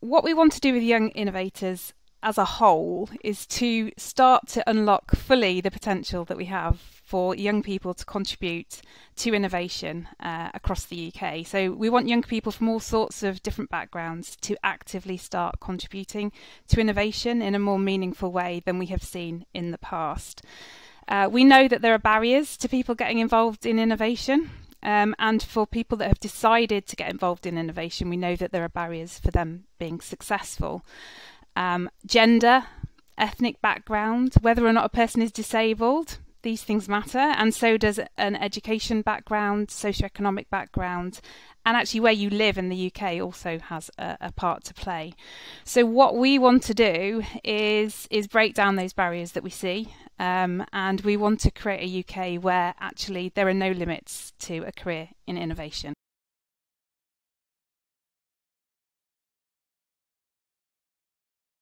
what we want to do with young innovators as a whole is to start to unlock fully the potential that we have for young people to contribute to innovation uh, across the UK. So we want young people from all sorts of different backgrounds to actively start contributing to innovation in a more meaningful way than we have seen in the past. Uh, we know that there are barriers to people getting involved in innovation. Um, and for people that have decided to get involved in innovation, we know that there are barriers for them being successful. Um, gender, ethnic background, whether or not a person is disabled, these things matter, and so does an education background, socioeconomic background, and actually where you live in the UK also has a, a, part to play. So what we want to do is is break down those barriers that we see, um, and we want to create a UK where actually there are no limits to a career in innovation.